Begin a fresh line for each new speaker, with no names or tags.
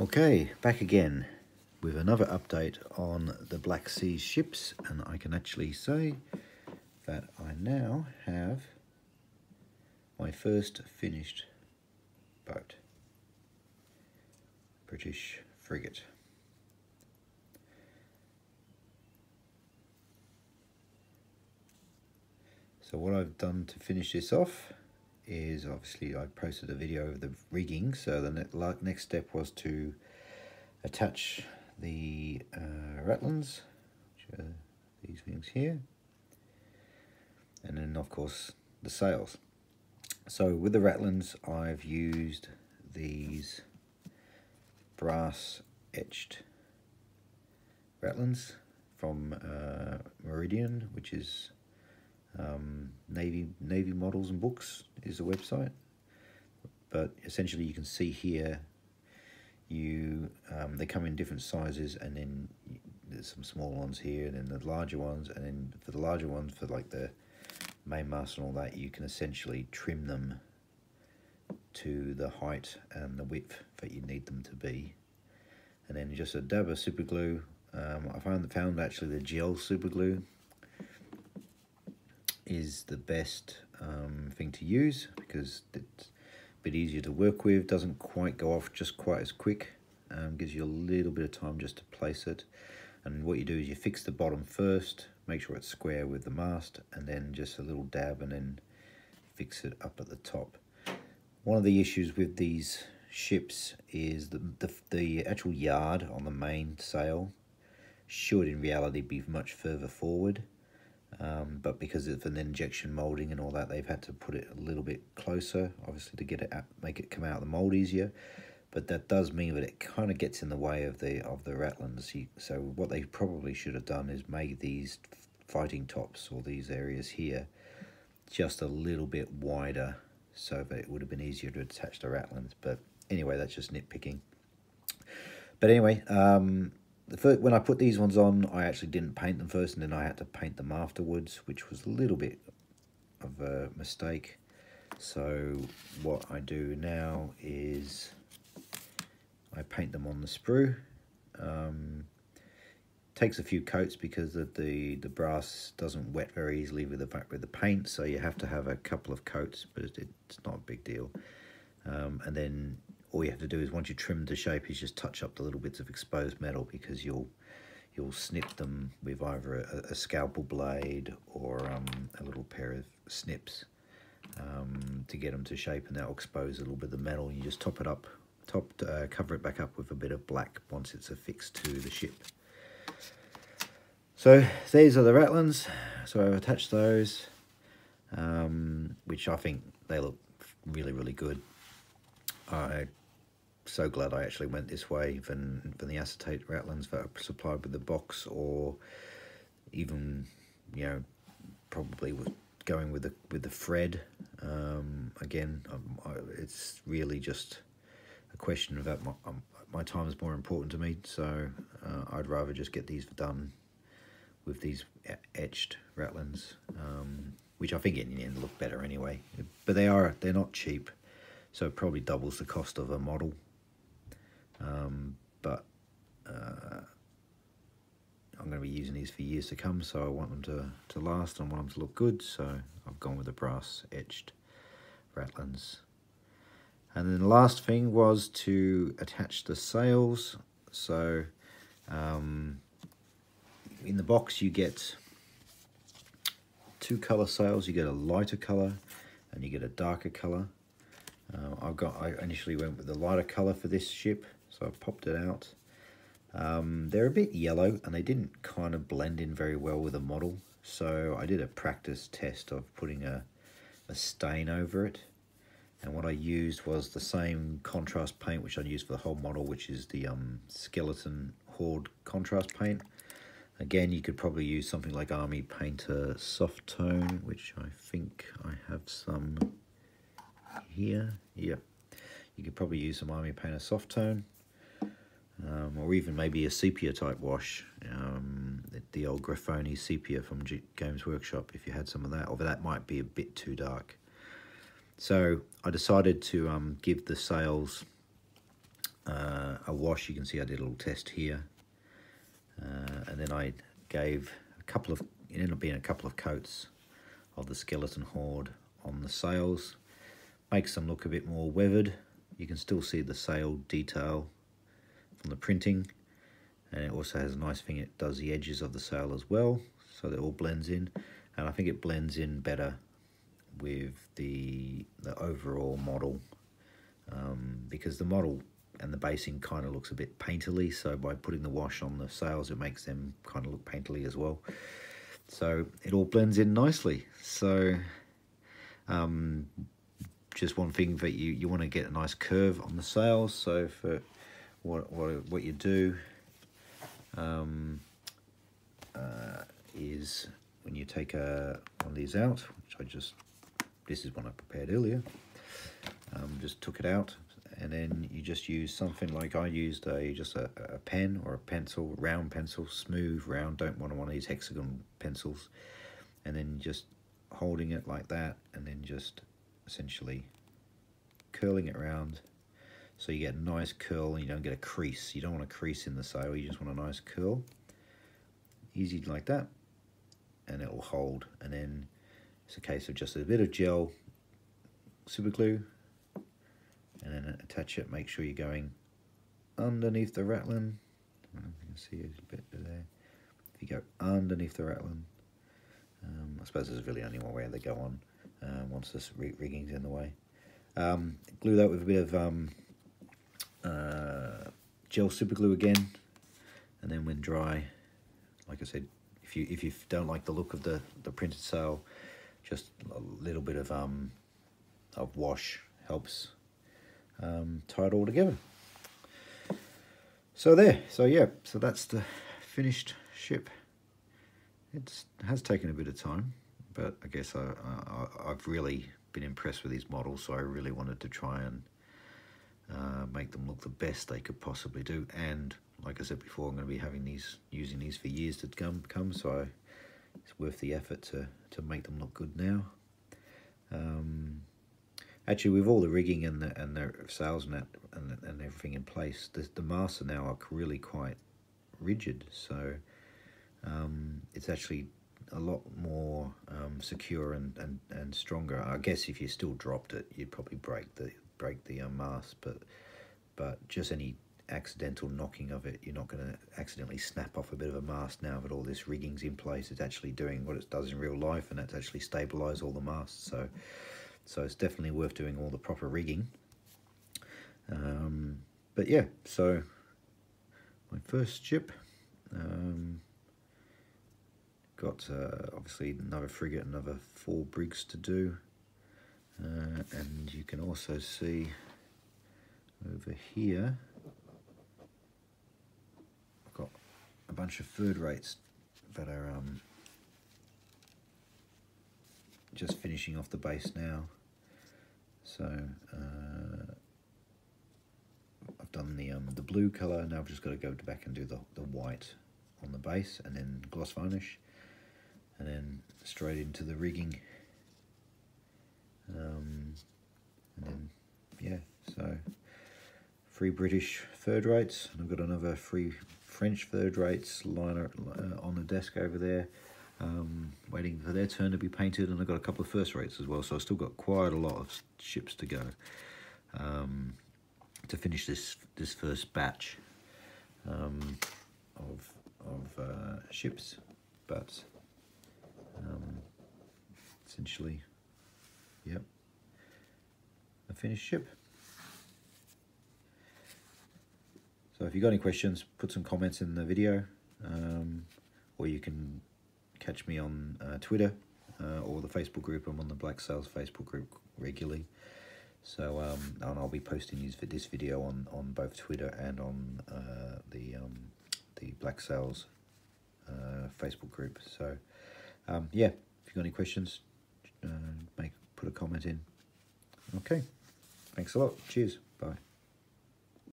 Okay, back again with another update on the Black Seas ships and I can actually say that I now have my first finished boat. British frigate. So what I've done to finish this off is obviously I posted a video of the rigging so the next step was to attach the uh, ratlins which are these things here and then of course the sails. So with the ratlins I've used these brass etched ratlins from uh, Meridian which is um, Navy Navy models and books is the website. But essentially, you can see here, you um, they come in different sizes, and then there's some small ones here, and then the larger ones, and then for the larger ones, for like the main mast and all that, you can essentially trim them to the height and the width that you need them to be. And then just a dab of super glue. Um, I found found actually the gel super glue is the best um, thing to use because it's a bit easier to work with, doesn't quite go off just quite as quick, um, gives you a little bit of time just to place it. And what you do is you fix the bottom first, make sure it's square with the mast, and then just a little dab and then fix it up at the top. One of the issues with these ships is the, the, the actual yard on the main sail should in reality be much further forward um, but because of an injection molding and all that, they've had to put it a little bit closer, obviously to get it out, make it come out of the mold easier. But that does mean that it kind of gets in the way of the of the ratlins. So what they probably should have done is made these fighting tops or these areas here just a little bit wider so that it would have been easier to attach the ratlins. But anyway, that's just nitpicking. But anyway, um, the first, when I put these ones on, I actually didn't paint them first, and then I had to paint them afterwards, which was a little bit of a mistake. So what I do now is I paint them on the sprue. Um, takes a few coats because the, the, the brass doesn't wet very easily with the with the paint, so you have to have a couple of coats, but it's not a big deal. Um, and then all you have to do is once you trim the shape is just touch up the little bits of exposed metal because you'll you'll snip them with either a, a scalpel blade or um, a little pair of snips um, to get them to shape and that'll expose a little bit of the metal. You just top it up, top uh, cover it back up with a bit of black once it's affixed to the ship. So these are the ratlins. So I've attached those, um, which I think they look really, really good. I so glad I actually went this way than, than the acetate ratlins that are supplied with the box or even, you know, probably with going with the with the Fred. Um, again, I, it's really just a question of that. My, um, my time is more important to me, so uh, I'd rather just get these done with these etched ratlins, um, which I think in the end look better anyway. But they are they're not cheap, so it probably doubles the cost of a model. Um, but uh, I'm going to be using these for years to come, so I want them to, to last and want them to look good, so I've gone with the brass etched ratlins. And then the last thing was to attach the sails. So um, in the box you get two color sails. You get a lighter color and you get a darker color. Uh, I've got. I initially went with the lighter color for this ship, so I popped it out. Um, they're a bit yellow and they didn't kind of blend in very well with the model. So I did a practice test of putting a, a stain over it. And what I used was the same contrast paint which I used for the whole model, which is the um, Skeleton Horde contrast paint. Again, you could probably use something like Army Painter Soft Tone, which I think I have some here. Yeah, you could probably use some Army Painter Soft Tone um, or even maybe a sepia type wash, um, the, the, old Gryphonne sepia from G Games Workshop, if you had some of that, although that might be a bit too dark. So I decided to um, give the sails uh, a wash. You can see I did a little test here. Uh, and then I gave a couple of, it ended up being a couple of coats of the skeleton horde on the sails. Makes them look a bit more weathered. You can still see the sail detail from the printing. And it also has a nice thing, it does the edges of the sail as well. So that all blends in. And I think it blends in better with the, the overall model. Um, because the model and the basing kind of looks a bit painterly so by putting the wash on the sails it makes them kind of look painterly as well so it all blends in nicely so um, just one thing that you you want to get a nice curve on the sails so for what what, what you do um, uh, is when you take a, one of these out which I just this is one I prepared earlier um, just took it out and then you just use something like I used a just a, a pen or a pencil, round pencil, smooth, round, don't want one of these hexagon pencils, and then just holding it like that, and then just essentially curling it around so you get a nice curl and you don't get a crease. You don't want a crease in the sail, you just want a nice curl. Easy like that, and it will hold, and then it's a case of just a bit of gel, super glue, and then attach it. Make sure you're going underneath the ratline you can see a bit there. If you go underneath the ratline um, I suppose there's really only one way they go on uh, once this rigging's in the way. Um, glue that with a bit of um, uh, gel super glue again and then when dry like I said if you if you don't like the look of the the printed sail just a little bit of um of wash helps um, tie it all together. So there, so yeah, so that's the finished ship. It has taken a bit of time, but I guess I, I, have really been impressed with these models, so I really wanted to try and uh, make them look the best they could possibly do. And like I said before, I'm going to be having these, using these for years to come, come so it's worth the effort to, to make them look good now. Um, Actually, with all the rigging and the and the sails and that and, and everything in place, the the masts are now are really quite rigid. So um, it's actually a lot more um, secure and, and, and stronger. I guess if you still dropped it, you'd probably break the break the um, mast, but but just any accidental knocking of it, you're not going to accidentally snap off a bit of a mast now that all this rigging's in place. It's actually doing what it does in real life, and that's actually stabilise all the masts. So so it's definitely worth doing all the proper rigging. Um, but yeah, so my first ship. Um, got uh, obviously another frigate, another four brigs to do. Uh, and you can also see over here, I've got a bunch of third rates that are um, just finishing off the base now. So uh, I've done the um, the blue colour, now I've just got to go back and do the, the white on the base and then gloss varnish and then straight into the rigging. Um, and then, yeah, so free British third rates, and I've got another free French third rates liner uh, on the desk over there um, waiting for their turn to be painted and I've got a couple of first rates as well so I've still got quite a lot of ships to go um, to finish this this first batch um, of, of uh, ships. But um, essentially yep a finished ship so if you've got any questions put some comments in the video um, or you can catch me on uh, Twitter uh, or the Facebook group. I'm on the Black Seas Facebook group regularly. So um, and I'll be posting these, this video on, on both Twitter and on uh, the um, the Black Seas uh, Facebook group. So um, yeah, if you've got any questions, uh, make put a comment in. Okay, thanks a lot. Cheers. Bye.